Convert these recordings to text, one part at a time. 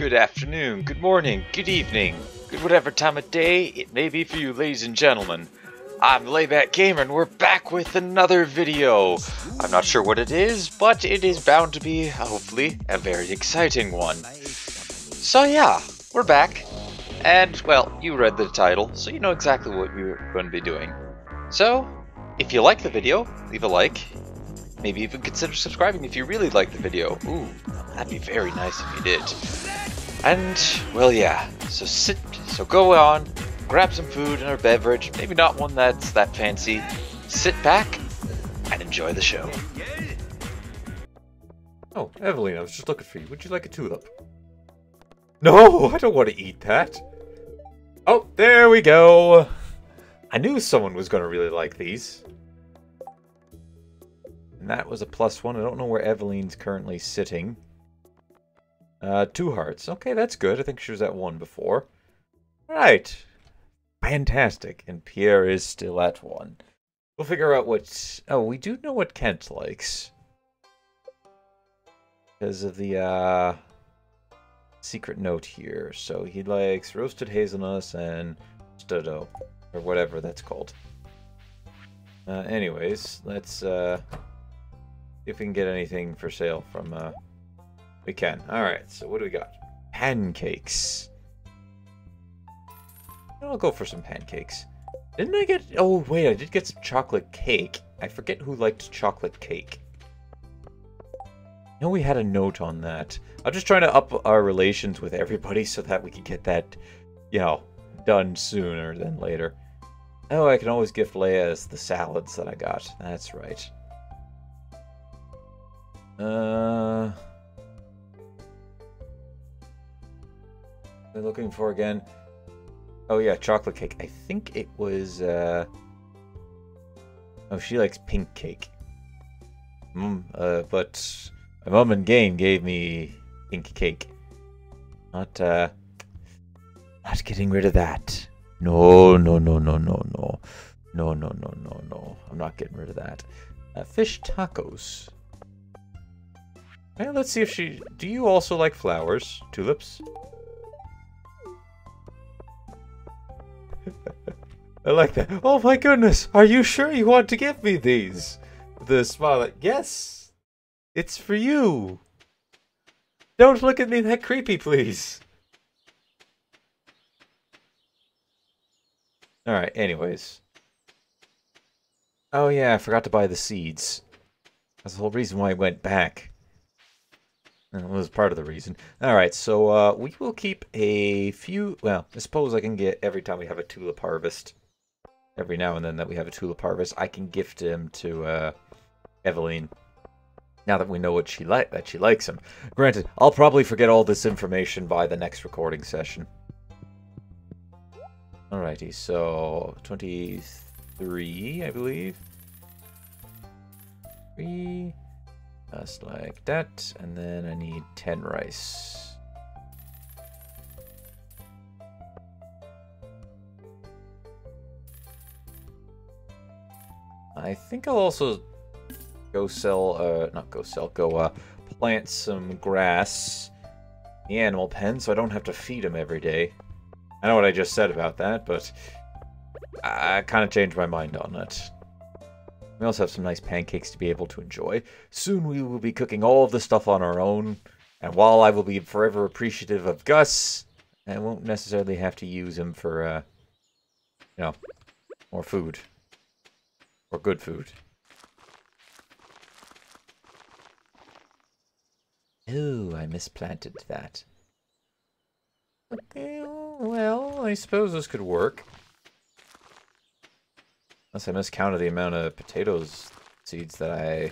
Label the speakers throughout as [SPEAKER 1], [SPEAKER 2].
[SPEAKER 1] good afternoon, good morning, good evening, good whatever time of day it may be for you, ladies and gentlemen. I'm Layback Gamer, and we're back with another video. I'm not sure what it is, but it is bound to be, hopefully, a very exciting one. So yeah, we're back. And, well, you read the title, so you know exactly what we're going to be doing. So, if you like the video, leave a like. Maybe even consider subscribing if you really like the video. Ooh, that'd be very nice if you did. And, well, yeah, so sit, so go on, grab some food and a beverage, maybe not one that's that fancy. Sit back and enjoy the show.
[SPEAKER 2] Oh, Evelyn, I was just looking for you. Would you like a tulip? No, I don't want to eat that. Oh, there we go. I knew someone was going to really like these. And that was a plus one. I don't know where Evelyn's currently sitting. Uh, two hearts. Okay, that's good. I think she was at one before. Right. Fantastic. And Pierre is still at one. We'll figure out what... Oh, we do know what Kent likes. Because of the, uh... Secret note here. So he likes roasted hazelnuts and studo. Or whatever that's called. Uh, anyways, let's, uh... If we can get anything for sale from, uh... We can. Alright, so what do we got? Pancakes. I'll go for some pancakes. Didn't I get... Oh, wait, I did get some chocolate cake. I forget who liked chocolate cake. Know we had a note on that. I'm just trying to up our relations with everybody so that we can get that, you know, done sooner than later. Oh, I can always gift Leah the salads that I got. That's right. Uh... We're looking for again. Oh yeah, chocolate cake. I think it was. uh... Oh, she likes pink cake. Mm, uh, but my mom and Gain gave me pink cake. Not, uh, not getting rid of that. No, no, no, no, no, no, no, no, no, no, no. I'm not getting rid of that. Uh, fish tacos. Let's see if she. Do you also like flowers, tulips? I like that. Oh my goodness, are you sure you want to give me these? The smile yes, it's for you. Don't look at me that creepy, please. Alright, anyways. Oh yeah, I forgot to buy the seeds. That's the whole reason why I went back. That was part of the reason. Alright, so uh, we will keep a few... Well, I suppose I can get every time we have a tulip harvest every now and then that we have a tulip harvest, I can gift him to uh, Evelyn. Now that we know what she like that she likes him. Granted, I'll probably forget all this information by the next recording session. Alrighty, so 23, I believe. Three, just like that, and then I need 10 rice. I think I'll also go sell, uh, not go sell, go, uh, plant some grass the animal pen so I don't have to feed them every day. I know what I just said about that, but I kind of changed my mind on it. We also have some nice pancakes to be able to enjoy. Soon we will be cooking all of the stuff on our own, and while I will be forever appreciative of Gus, I won't necessarily have to use him for, uh, you know, more food. Or good food. Oh, I misplanted that. Okay, well, I suppose this could work. Unless I miscounted the amount of potatoes seeds that I...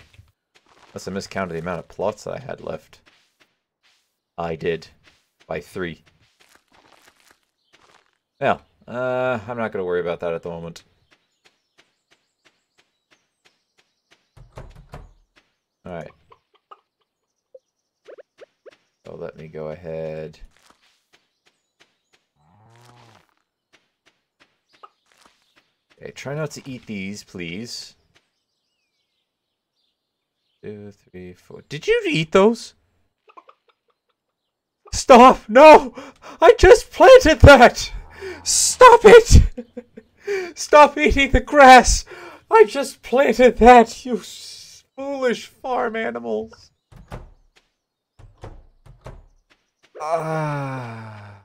[SPEAKER 2] Unless I miscounted the amount of plots that I had left. I did. By three. Well, uh, I'm not going to worry about that at the moment. Alright. So let me go ahead. Okay, try not to eat these, please. Two, three, four. Did you eat those? Stop! No! I just planted that! Stop it! Stop eating the grass! I just planted that, you foolish farm animals! Ah.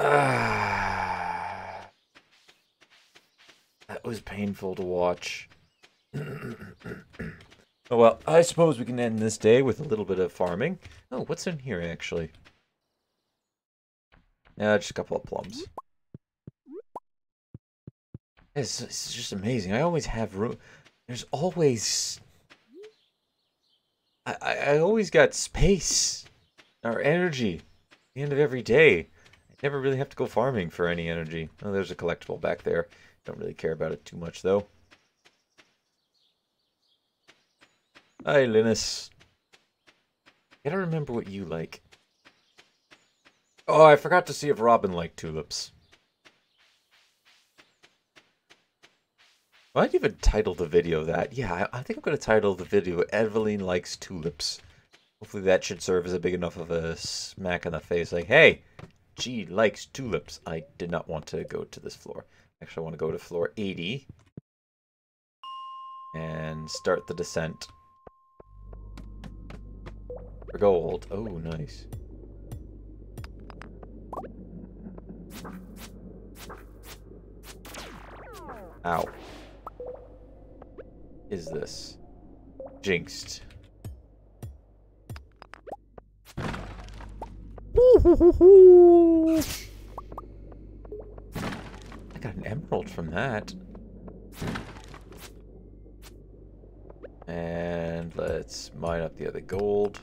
[SPEAKER 2] Ah. That was painful to watch. oh well, I suppose we can end this day with a little bit of farming. Oh, what's in here actually? Yeah, just a couple of plums. It's, it's just amazing. I always have room. There's always... I, I, I always got space or energy at the end of every day. Never really have to go farming for any energy. Oh, there's a collectible back there. Don't really care about it too much, though. Hi, Linus. I gotta remember what you like. Oh, I forgot to see if Robin liked tulips. Might even title the video that. Yeah, I, I think I'm going to title the video Evelyn Likes Tulips. Hopefully that should serve as a big enough of a smack in the face. Like, hey, she likes tulips. I did not want to go to this floor. Actually, I want to go to floor 80. And start the descent. For gold. Oh, nice. Ow. Is this? Jinxed. Got an emerald from that. And let's mine up the other gold.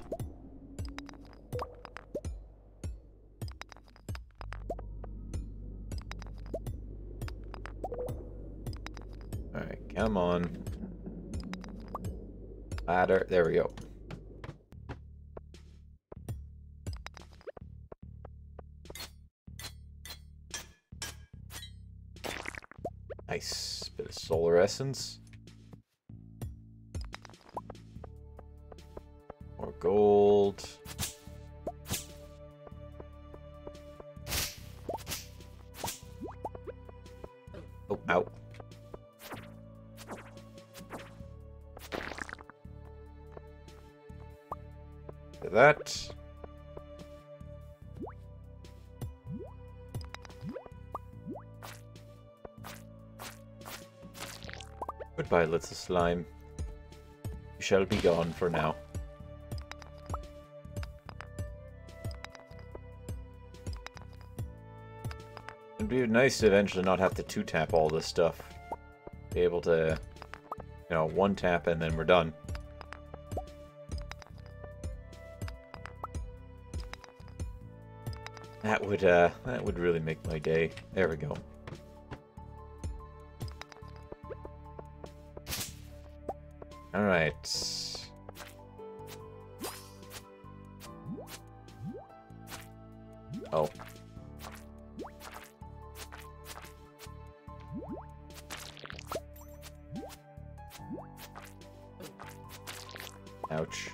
[SPEAKER 2] Alright, come on. Ladder. There we go. Essence. More gold. Little slime. You shall be gone for now. It'd be nice to eventually not have to two-tap all this stuff. Be able to, you know, one-tap and then we're done. That would, uh, that would really make my day. There we go. Alright. Oh. Ouch.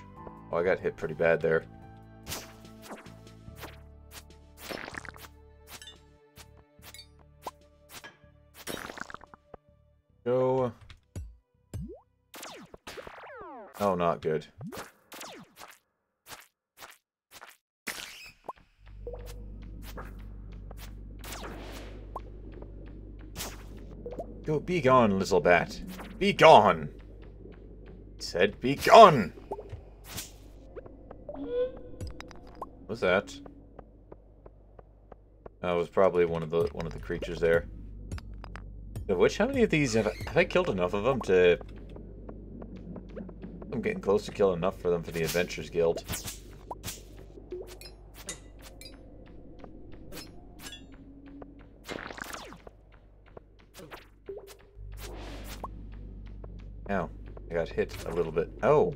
[SPEAKER 2] Oh, I got hit pretty bad there. Good. Go, be gone, little bat. Be gone! It said, be gone! What's that? That was probably one of the one of the creatures there. Of which, how many of these have I, have I killed enough of them to Getting close to killing enough for them for the Adventures Guild. Ow. I got hit a little bit. Oh!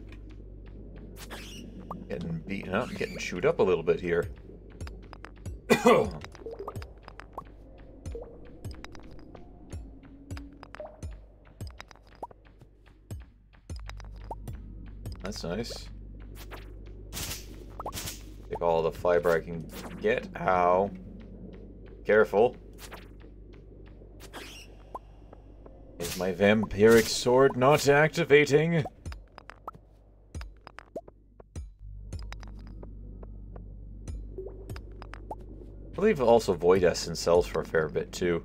[SPEAKER 2] Getting beaten up, getting chewed up a little bit here. Oh. That's nice. Take all the fiber I can get. Ow. Careful. Is my vampiric sword not activating? I believe also Void Essence sells for a fair bit too.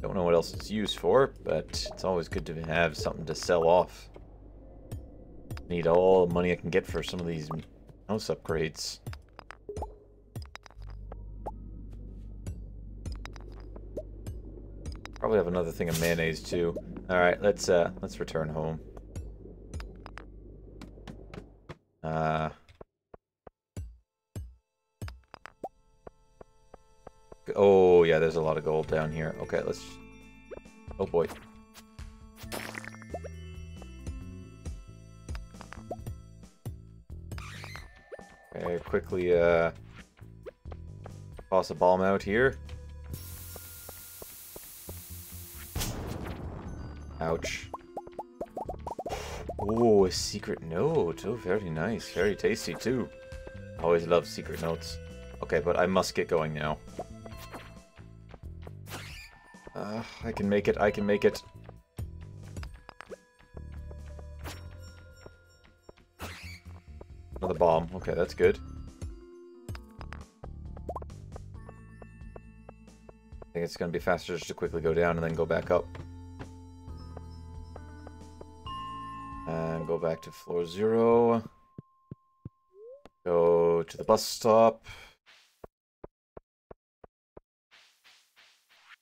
[SPEAKER 2] Don't know what else it's used for, but it's always good to have something to sell off. Need all the money I can get for some of these house upgrades. Probably have another thing of mayonnaise too. Alright, let's uh let's return home. Uh Oh yeah, there's a lot of gold down here. Okay, let's Oh boy. Okay, quickly uh toss a bomb out here. Ouch. Oh, a secret note. Oh, very nice. Very tasty, too. Always love secret notes. Okay, but I must get going now. Uh, I can make it. I can make it. Okay, that's good. I think it's going to be faster just to quickly go down and then go back up. And go back to floor zero. Go to the bus stop.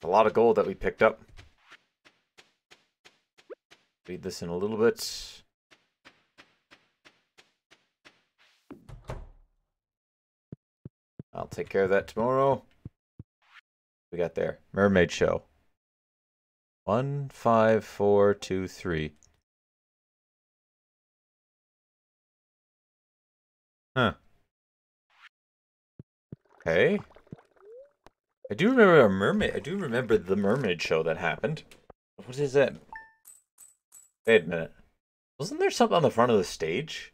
[SPEAKER 2] A lot of gold that we picked up. Feed this in a little bit. I'll take care of that tomorrow. We got there. Mermaid show. One, five, four, two, three. Huh. Okay. I do remember a mermaid. I do remember the mermaid show that happened. What is that? Wait a minute. Wasn't there something on the front of the stage?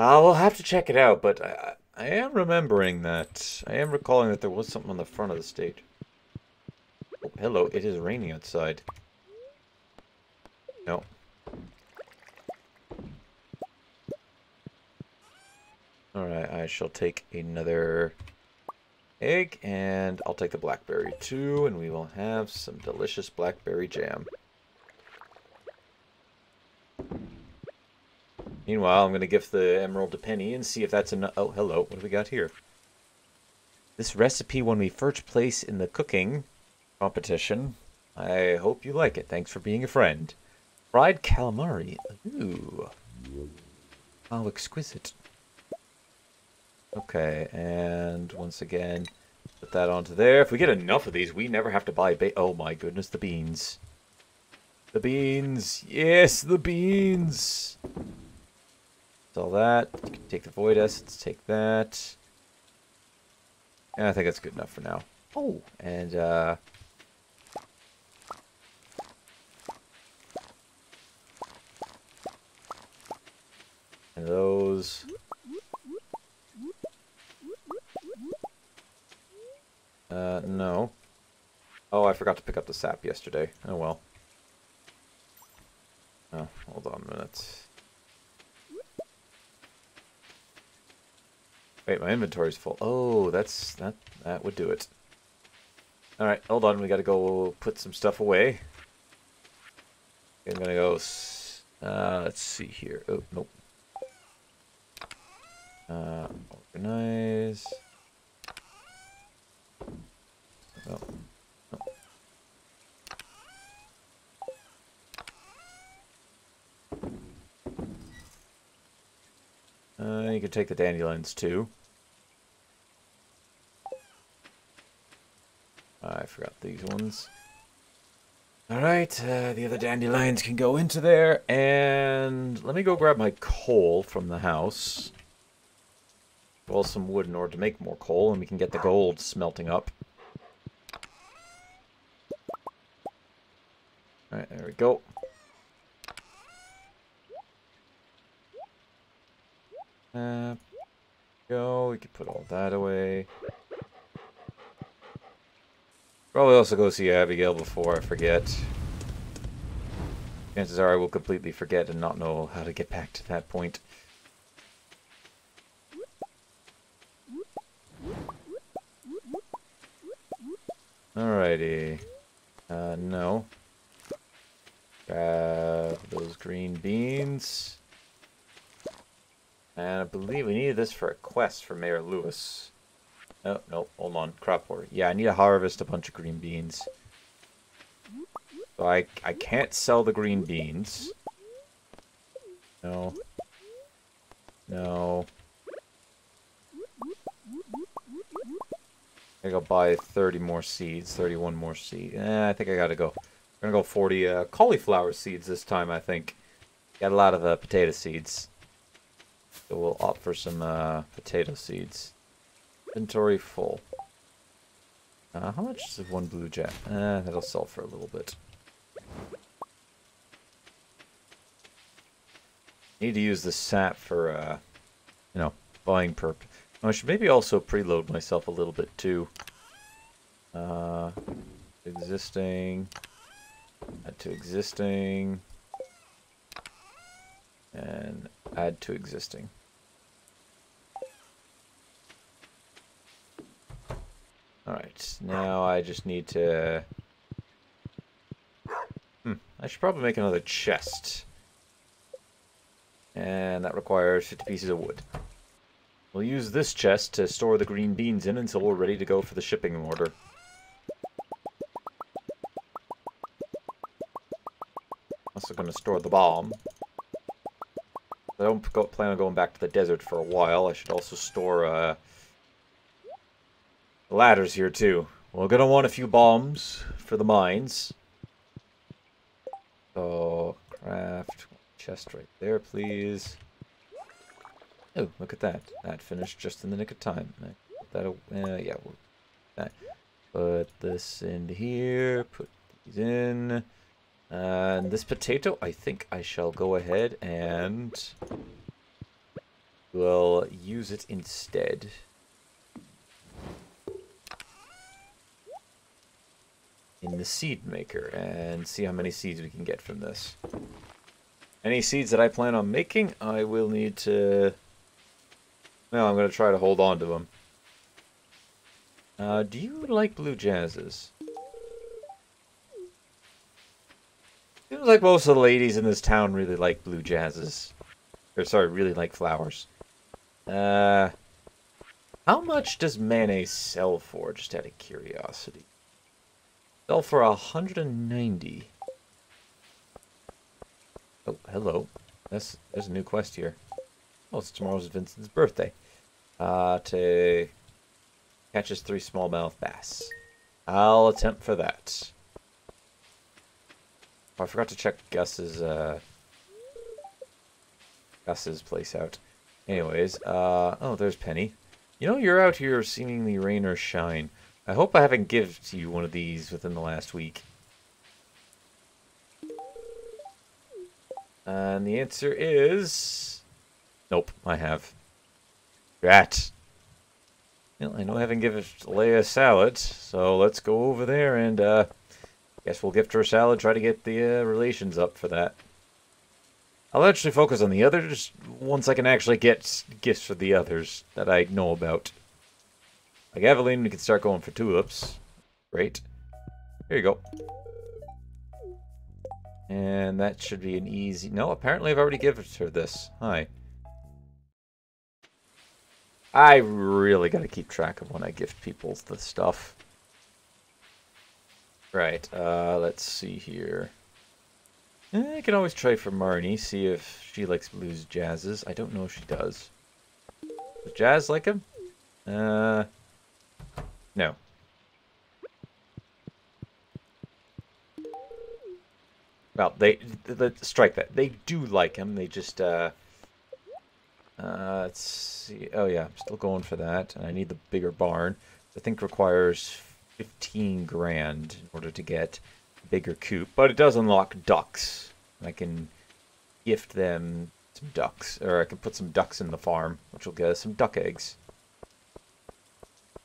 [SPEAKER 2] Uh, we'll have to check it out, but I, I am remembering that. I am recalling that there was something on the front of the stage. Oh, hello. It is raining outside. No. Alright, I shall take another egg, and I'll take the blackberry too, and we will have some delicious blackberry jam. Meanwhile, I'm going to give the emerald to Penny and see if that's enough. Oh, hello. What do we got here? This recipe won me first place in the cooking competition. I hope you like it. Thanks for being a friend. Fried calamari. Ooh. How exquisite. Okay, and once again, put that onto there. If we get enough of these, we never have to buy ba- Oh my goodness, the beans. The beans! Yes, the beans! All that. Take the void essence, take that. And I think that's good enough for now. Oh, and uh... And those... Uh, no. Oh, I forgot to pick up the sap yesterday. Oh well. Oh, hold on a minute. Wait, my inventory's full. Oh, that's that that would do it. Alright, hold on, we gotta go put some stuff away. I'm gonna go uh let's see here. Oh nope. Uh organize. Oh. Uh, you can take the dandelions too. I forgot these ones. Alright, uh, the other dandelions can go into there, and let me go grab my coal from the house. Well, some wood in order to make more coal, and we can get the gold smelting up. Alright, there we go. Uh, go. We could put all that away. Probably also go see Abigail before I forget. Chances are I will completely forget and not know how to get back to that point. Alrighty. Uh, no. Grab those green beans. And I believe we needed this for a quest for Mayor Lewis. Oh, no, hold on. Crop order. Yeah, I need to harvest a bunch of green beans. So I, I can't sell the green beans. No. No. I gotta buy 30 more seeds, 31 more seeds. Eh, I think I gotta go. I'm gonna go 40 uh, cauliflower seeds this time, I think. Got a lot of uh, potato seeds. So we'll opt for some uh, potato seeds. Inventory full. Uh, how much is one blue jet? Uh, that'll sell for a little bit. Need to use the sap for, uh, you know, buying perp. Oh, I should maybe also preload myself a little bit too. Uh, existing. Add to existing. And add to existing. Alright, now I just need to... Hmm, I should probably make another chest. And that requires 50 pieces of wood. We'll use this chest to store the green beans in until we're ready to go for the shipping order. Also going to store the bomb. I don't plan on going back to the desert for a while. I should also store uh, ladders here too. We're to want a few bombs for the mines. So, craft chest right there, please. Oh, look at that. That finished just in the nick of time. That, uh, yeah, we'll, that. Put this in here. Put these in. And this potato, I think I shall go ahead and we'll use it instead. In the seed maker and see how many seeds we can get from this. Any seeds that I plan on making, I will need to well, I'm going to try to hold on to them. Uh, do you like blue jazzes? Seems like most of the ladies in this town really like blue jazzes. Or, sorry, really like flowers. Uh, how much does mayonnaise sell for, just out of curiosity? Sell for 190. Oh, hello. That's, there's a new quest here. Oh, it's tomorrow's Vincent's birthday. Uh, to catch his three smallmouth bass. I'll attempt for that. Oh, I forgot to check Gus's, uh, Gus's place out. Anyways, uh, oh, there's Penny. You know, you're out here seemingly rain or shine. I hope I haven't given you one of these within the last week. And the answer is... Nope, I have. Rat. Well, I know I haven't given Leah a salad, so let's go over there and, uh, guess we'll gift her a salad, try to get the uh, relations up for that. I'll actually focus on the others once I can actually get gifts for the others that I know about. Like Evelyn, we can start going for tulips. Great. Here you go. And that should be an easy... No, apparently I've already given her this. Hi. I really got to keep track of when I gift people the stuff. Right, uh, let's see here. Eh, I can always try for Marnie, see if she likes blues jazzes. I don't know if she does. Does Jazz like him? Uh, no. Well, they, they, strike that. They do like him. They just, uh, uh, let's see. Oh yeah, I'm still going for that. And I need the bigger barn. I think requires 15 grand in order to get bigger coop. But it does unlock ducks. I can gift them some ducks, or I can put some ducks in the farm, which will get us some duck eggs.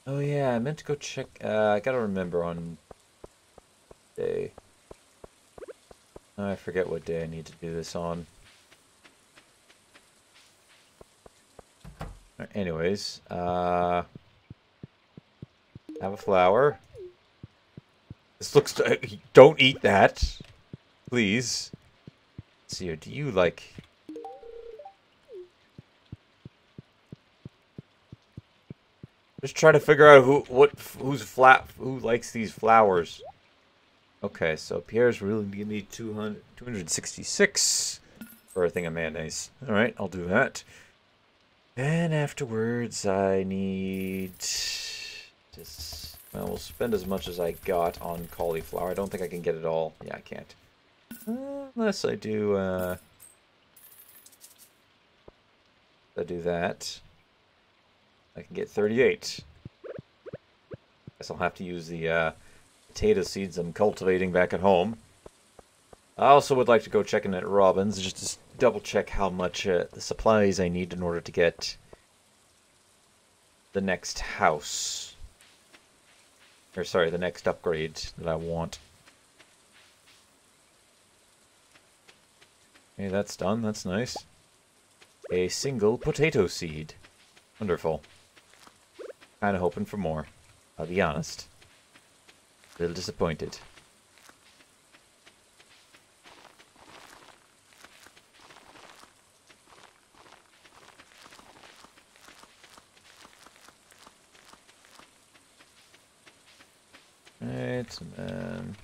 [SPEAKER 2] Oh yeah, I meant to go check. Uh, I gotta remember on day. I forget what day I need to do this on. Anyways, uh, have a flower. This looks. Don't eat that, please. Let's see here. Do you like? Just try to figure out who, what, who's flat, who likes these flowers. Okay, so Pierre's really gonna need 200, 266 for a thing of mayonnaise. All right, I'll do that. And afterwards, I need to. Well, we'll spend as much as I got on cauliflower. I don't think I can get it all. Yeah, I can't. Uh, unless I do, uh... I do that. I can get 38. Guess I'll have to use the, uh, potato seeds I'm cultivating back at home. I also would like to go check in at Robin's just to double check how much uh, the supplies I need in order to get the next house. Or sorry, the next upgrade that I want. Okay, that's done. That's nice. A single potato seed. Wonderful. Kinda hoping for more. I'll be honest. A little disappointed. Right, and um, then...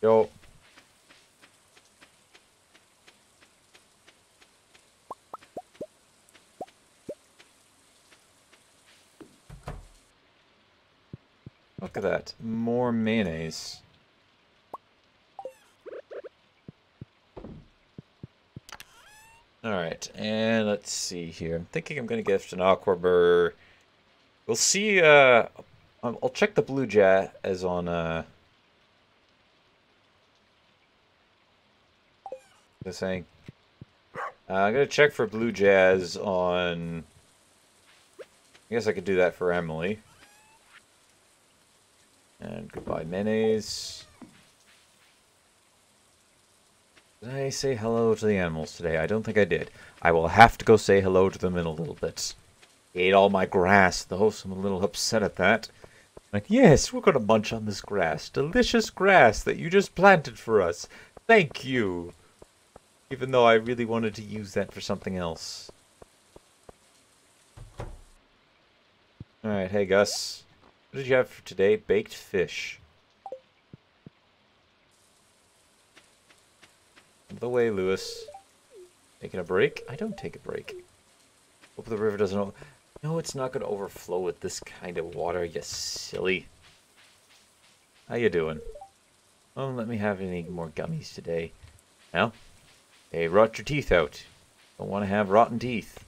[SPEAKER 2] Yo. Look at that. More mayonnaise. Alright, and let's see here. I'm thinking I'm going to gift an Aquabur We'll see, uh, I'll check the blue jazz as on, uh, the saying. Uh, I'm gonna check for blue jazz on, I guess I could do that for Emily. And goodbye mayonnaise. Did I say hello to the animals today? I don't think I did. I will have to go say hello to them in a little bit. Ate all my grass, though, so I'm a little upset at that. Like, yes, we're gonna munch on this grass. Delicious grass that you just planted for us. Thank you. Even though I really wanted to use that for something else. Alright, hey Gus. What did you have for today? Baked fish. The way, Lewis. Taking a break? I don't take a break. Hope the river doesn't... No, it's not going to overflow with this kind of water, you silly. How you doing? Oh, let me have any more gummies today. Now, hey, rot your teeth out. Don't want to have rotten teeth.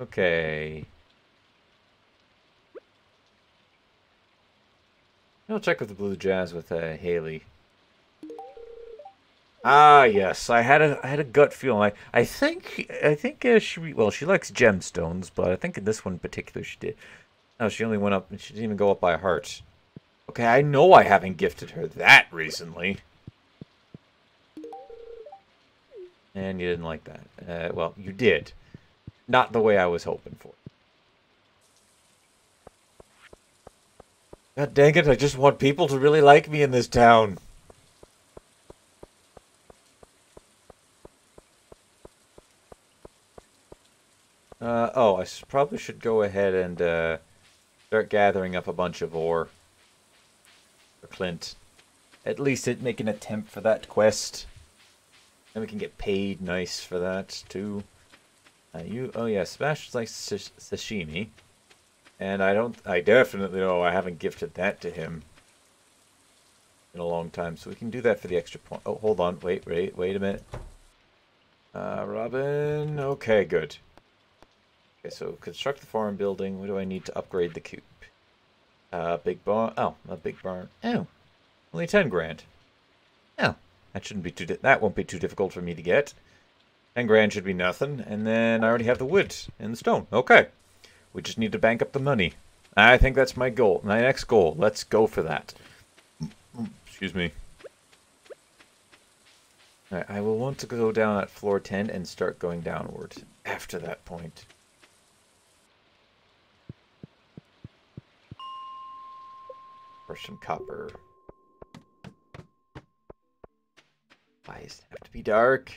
[SPEAKER 2] Okay. I'll check with the Blue Jazz with uh, Haley. Ah, yes. I had a I had a gut feeling. I I think I think uh, she well she likes gemstones, but I think in this one in particular she did. No, she only went up. She didn't even go up by heart. Okay, I know I haven't gifted her that recently. And you didn't like that. Uh, well, you did. Not the way I was hoping for. God dang it, I just want people to really like me in this town. Uh, oh, I probably should go ahead and uh, start gathering up a bunch of ore for Clint. At least it, make an attempt for that quest. And we can get paid nice for that, too. Uh, you, oh yeah, Sebastian likes sashimi. And I don't, I definitely know I haven't gifted that to him in a long time. So we can do that for the extra point. Oh, hold on, wait, wait, wait a minute. Uh, Robin, okay, good. Okay, so construct the farm building. What do I need to upgrade the coop? Uh, big barn. Oh, a big barn. Oh, only 10 grand. Oh, That shouldn't be too. that won't be too difficult for me to get. Ten grand should be nothing, and then I already have the wood and the stone. Okay, we just need to bank up the money. I think that's my goal. My next goal. Let's go for that. Excuse me. I will want to go down at floor 10 and start going downward after that point. For some copper. Why does it have to be dark?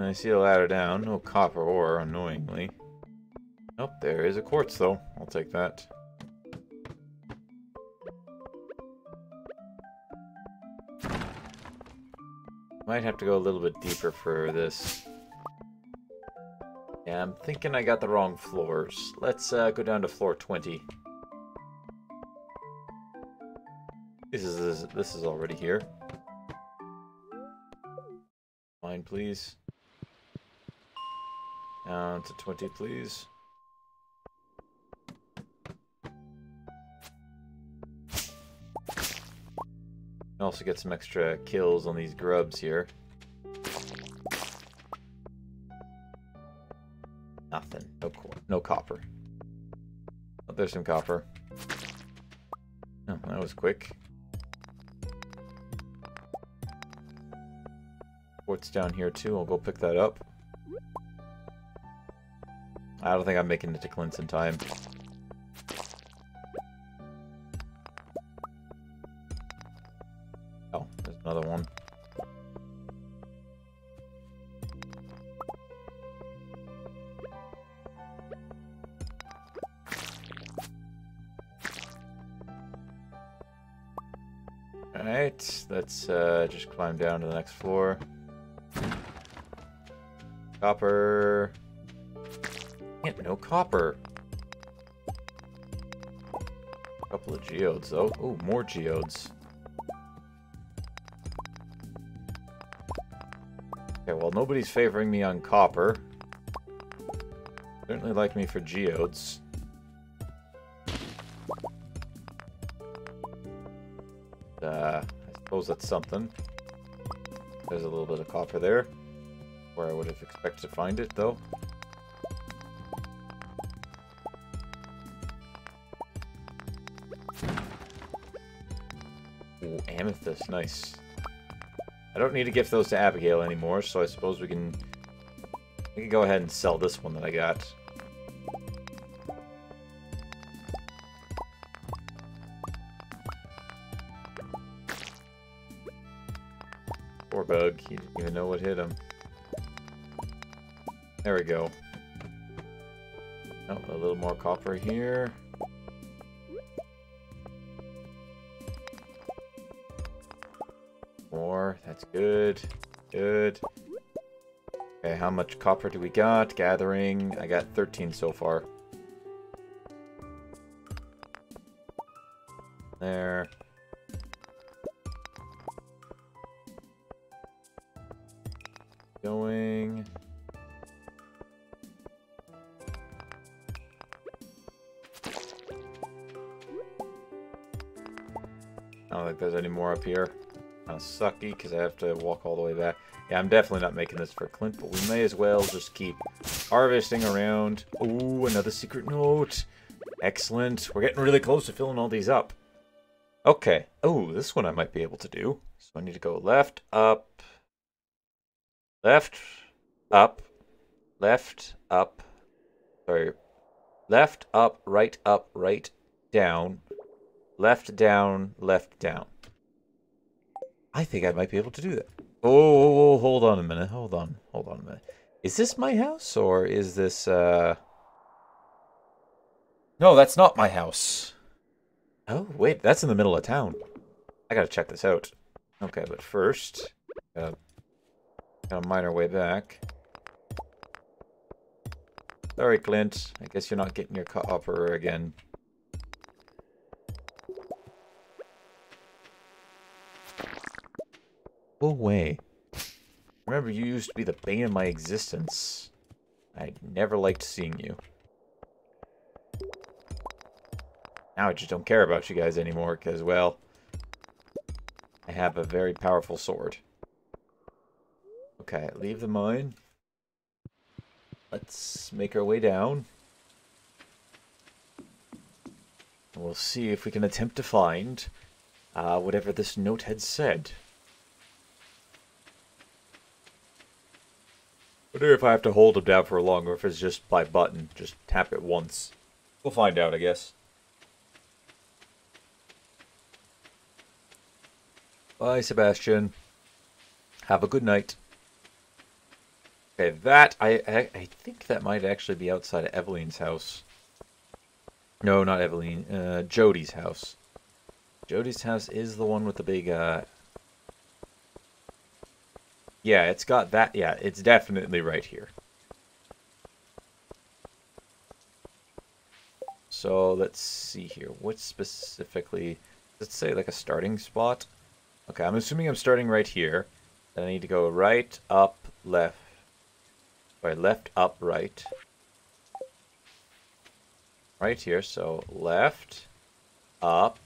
[SPEAKER 2] I see a ladder down. No copper ore, annoyingly. Nope, there is a quartz, though. I'll take that. Might have to go a little bit deeper for this. Yeah, I'm thinking I got the wrong floors. Let's uh, go down to floor 20. This is this is already here. Fine, please. Down to 20, please. also get some extra kills on these grubs here. Nothing. No no copper. Oh, there's some copper. Oh, that was quick. Quartz down here too. I'll go pick that up. I don't think I'm making it to Clint's in time. Oh, there's another one. Alright, let's uh, just climb down to the next floor. Copper. Yeah, no copper. A couple of geodes, though. Oh, more geodes. Okay, well, nobody's favoring me on copper. Certainly like me for geodes. Uh, I suppose that's something. There's a little bit of copper there. Where I would have expected to find it, though. Amethyst, nice. I don't need to gift those to Abigail anymore, so I suppose we can... We can go ahead and sell this one that I got. Poor bug. He didn't even know what hit him. There we go. Oh, a little more copper here. More. That's good. Good. Okay, how much copper do we got? Gathering. I got 13 so far. There. Going. I don't think there's any more up here. Of sucky because I have to walk all the way back. Yeah, I'm definitely not making this for Clint, but we may as well just keep harvesting around. Oh, another secret note. Excellent. We're getting really close to filling all these up. Okay. Oh, this one I might be able to do. So I need to go left, up, left, up, left, up, sorry, left, up, right, up, right, down, left, down, left, down. I think I might be able to do that. Oh, hold on a minute. Hold on. Hold on a minute. Is this my house or is this, uh... No, that's not my house. Oh, wait, that's in the middle of town. I gotta check this out. Okay, but first, uh, Gotta mine our way back. Sorry, Clint. I guess you're not getting your copper again. Go away. Remember, you used to be the bane of my existence. I never liked seeing you. Now I just don't care about you guys anymore, because, well, I have a very powerful sword. Okay, leave the mine. Let's make our way down. We'll see if we can attempt to find uh, whatever this note had said. Wonder if I have to hold them down for long or if it's just by button. Just tap it once. We'll find out, I guess. Bye, Sebastian. Have a good night. Okay, that, I, I, I think that might actually be outside of Evelyn's house. No, not Evelyn. Uh, Jodi's house. Jodi's house is the one with the big, uh... Yeah, it's got that, yeah, it's definitely right here. So, let's see here. What specifically... Let's say like a starting spot? Okay, I'm assuming I'm starting right here. Then I need to go right, up, left. Sorry, left, up, right. Right here, so left, up.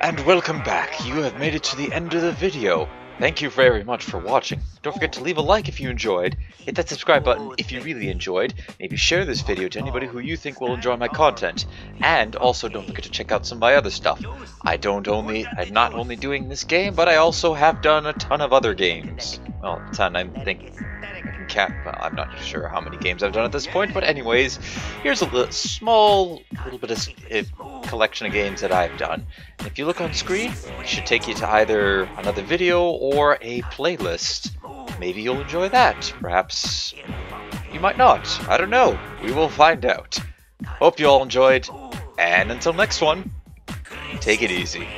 [SPEAKER 1] And welcome back. You have made it to the end of the video. Thank you very much for watching. Don't forget to leave a like if you enjoyed, hit that subscribe button if you really enjoyed, maybe share this video to anybody who you think will enjoy my content, and also don't forget to check out some of my other stuff. I don't only, I'm not only doing this game, but I also have done a ton of other games. Well, a ton, I'm thinking, cap. I'm not sure how many games I've done at this point, but anyways, here's a small little bit of uh, collection of games that I've done. If you look on screen, it should take you to either another video or a playlist. Maybe you'll enjoy that. Perhaps you might not. I don't know. We will find out. Hope you all enjoyed, and until next one, take it easy.